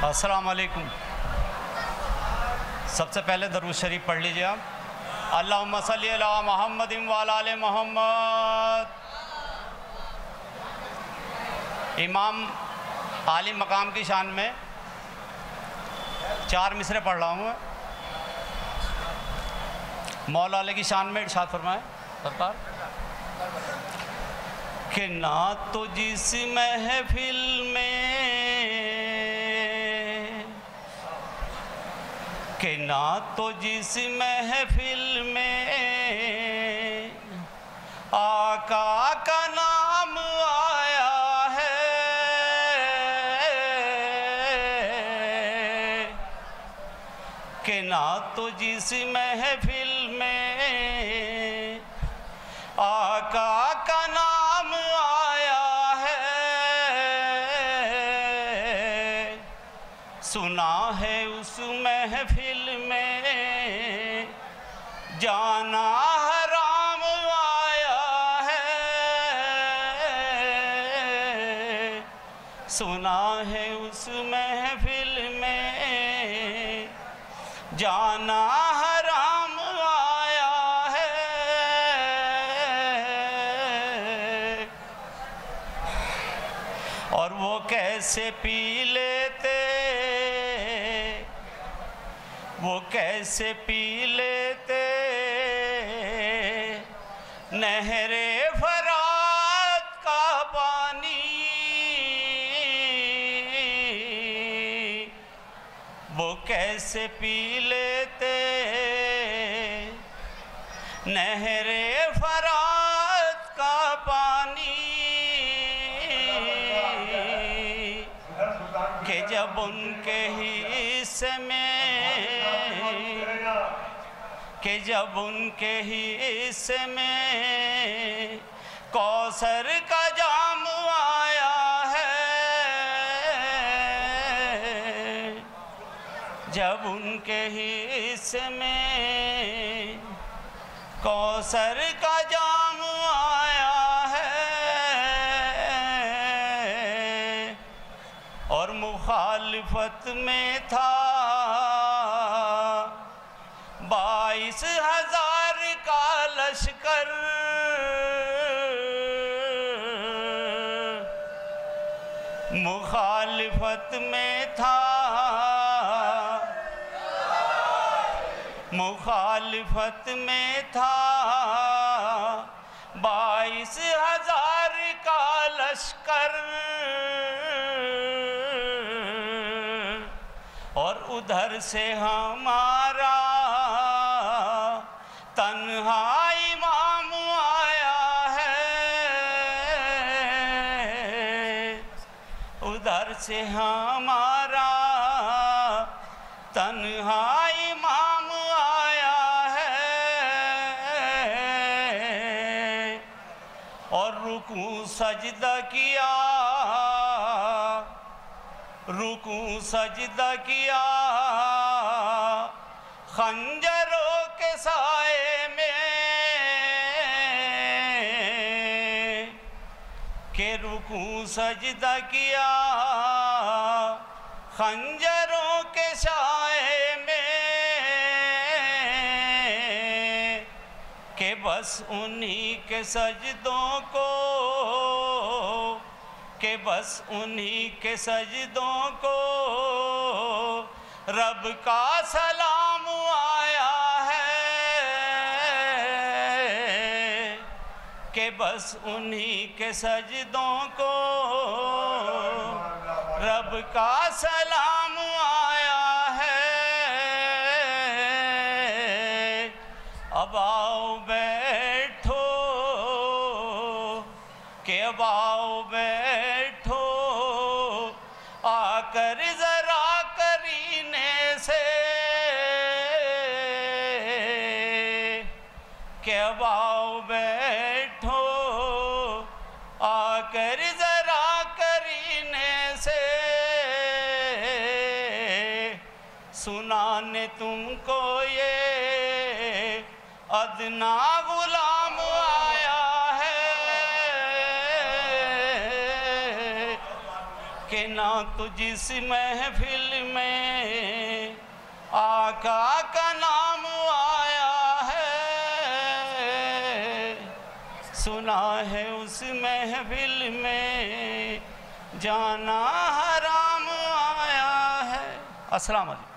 अस्सलाम वालेकुम सबसे पहले दरूद शरीफ पढ़ लीजिए आप। अल्लाह मसल मोहम्मद वाल मोहम्मद। इमाम आलिम मकाम की शान में चार मिसरे पढ़ रहा हूँ मैं। मौला की शान में इरशाद फरमाए। सरकार। कि ना तो जिस महफिल में कि ना तो जिस महफिल में आका का नाम आया है। के ना तो जिस महफिल में आका सुना है उस महफिल में। जाना हराम आया है। सुना है उस महफिल में। जाना हराम आया है। और वो कैसे पी लेते वो कैसे पी लेते? नहरे फरात का पानी। वो कैसे पी लेते? नहरे फरात जब उनके हिस्से में, कि जब उनके हिस्से में कौसर का जाम आया है, जब उनके हिस्से में कौसर का जाम मुखालफत में था। बाईस हज़ार का लश्कर। मुखालफत में था। मुखालफत में था। बाईस हज़ार का लश्कर। और उधर से हमारा तन्हा इमाम आया है। उधर से हमारा तन्हा इमाम आया है। और रुकू सजदा किया रुकू सजदा किया। खंजरों के साए में के रुकू सजदा किया। खंजरों के साए में के बस उन्हीं के सजदों को के बस उन्हीं के सजदों को। रब का सलाम आया है के बस उन्हीं के सजदों को। रब का सलाम आया है। अब आओ बैठो, के अब आओ बैठो आकर जरा करीने से। के अब आओ बैठो, आकर जरा करीने से। सुना ने तुमको ये अदना गुलाम तो जिस महफिल में आका का नाम आया है। सुना है उस महफिल में जाना हराम आया है। अस्सलाम वालेकुम